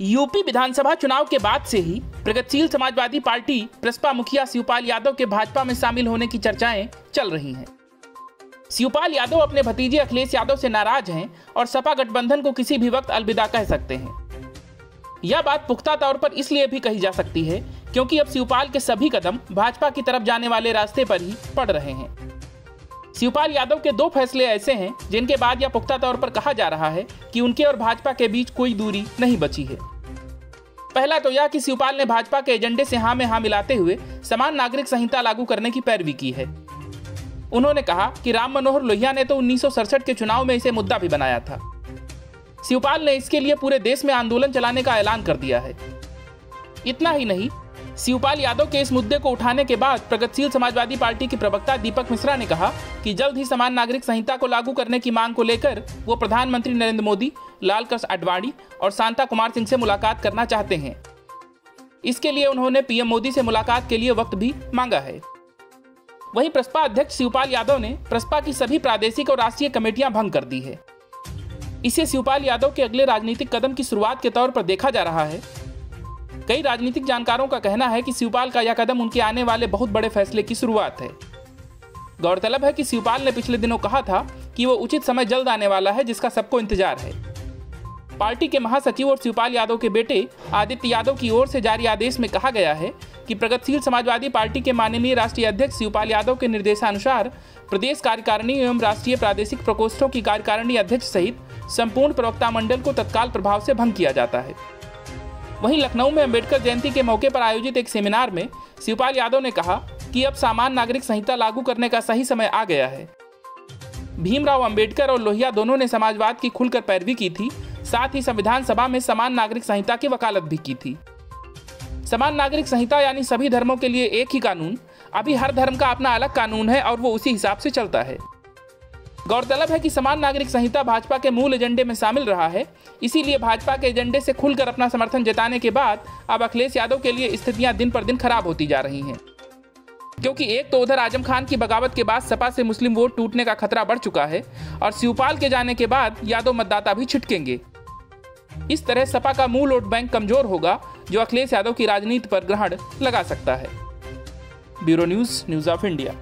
UP विधानसभा चुनाव के बाद से ही प्रगतिशील समाजवादी पार्टी प्रसपा मुखिया शिवपाल यादव के भाजपा में शामिल होने की चर्चाएँ चल रही हैं। शिवपाल यादव अपने भतीजे अखिलेश यादव से नाराज़ हैं और सपा गठबंधन को किसी भी वक्त अलविदा कह सकते हैं। यह बात पुख्ता तौर पर इसलिए भी कही जा सकती है क्योंकि अब शिवपाल के सभी कदम भाजपा की तरफ़ जाने वाले रास्ते पर ही पड़ रहे हैं। शिवपाल यादव के दो फैसले ऐसे हैं जिनके बाद यह पुख्ता तौर पर कहा जा रहा है कि उनके और भाजपा के बीच कोई दूरी नहीं बची है। पहला तो यह कि शिवपाल ने भाजपा के एजेंडे से हाँ में हाँ मिलाते हुए समान नागरिक संहिता लागू करने की पैरवी की है। उन्होंने कहा कि राम मनोहर लोहिया ने तो उन्नीस सौ सड़सठ के चुनाव में इसे मुद्दा भी बनाया था। शिवपाल ने इसके लिए पूरे देश में आंदोलन चलाने का ऐलान कर दिया है। इतना ही नहीं शिवपाल यादव के इस मुद्दे को उठाने के बाद प्रगतिशील समाजवादी पार्टी के प्रवक्ता दीपक मिश्रा ने कहा कि जल्द ही समान नागरिक संहिता को लागू करने की मांग को लेकर वो प्रधानमंत्री नरेंद्र मोदी लाल कृष्ण आडवाणी और शांता कुमार सिंह से मुलाकात करना चाहते हैं। इसके लिए उन्होंने पीएम मोदी से मुलाकात के लिए वक्त भी मांगा है। वहीं प्रसपा अध्यक्ष शिवपाल यादव ने प्रसपा की सभी प्रादेशिक और राष्ट्रीय कमेटियाँ भंग कर दी है। इसे शिवपाल यादव के अगले राजनीतिक कदम की शुरुआत के तौर पर देखा जा रहा है। कई राजनीतिक जानकारों का कहना है कि शिवपाल का यह कदम उनके आने वाले बहुत बड़े फैसले की शुरुआत है। गौरतलब है कि शिवपाल ने पिछले दिनों कहा था कि वो उचित समय जल्द आने वाला है, जिसका सबको इंतज़ार है। पार्टी के महासचिव और शिवपाल यादव के बेटे आदित्य यादव की ओर से जारी आदेश में कहा गया है कि प्रगतिशील समाजवादी पार्टी के माननीय राष्ट्रीय अध्यक्ष शिवपाल यादव के निर्देशानुसार प्रदेश कार्यकारिणी एवं राष्ट्रीय प्रादेशिक प्रकोष्ठों की कार्यकारिणी अध्यक्ष सहित संपूर्ण प्रवक्ता मंडल को तत्काल प्रभाव से भंग किया जाता है। वहीं लखनऊ में अंबेडकर जयंती के मौके पर आयोजित एक सेमिनार में शिवपाल यादव ने कहा कि अब सामान्य नागरिक संहिता लागू करने का सही समय आ गया है। भीमराव अंबेडकर और लोहिया दोनों ने समाजवाद की खुलकर पैरवी की थी, साथ ही संविधान सभा में समान नागरिक संहिता की वकालत भी की थी। समान नागरिक संहिता यानी सभी धर्मों के लिए एक ही कानून, अभी हर धर्म का अपना अलग कानून है और वो उसी हिसाब से चलता है। गौरतलब है कि समान नागरिक संहिता भाजपा के मूल एजेंडे में शामिल रहा है। इसीलिए भाजपा के एजेंडे से खुलकर अपना समर्थन जताने के बाद अब अखिलेश यादव के लिए स्थितियाँ दिन पर दिन खराब होती जा रही हैं। क्योंकि एक तो उधर आज़म खान की बगावत के बाद सपा से मुस्लिम वोट टूटने का खतरा बढ़ चुका है और शिवपाल के जाने के बाद यादव मतदाता भी छिटकेंगे। इस तरह सपा का मूल वोट बैंक कमज़ोर होगा, जो अखिलेश यादव की राजनीति पर ग्रहण लगा सकता है। Bureau news news of India.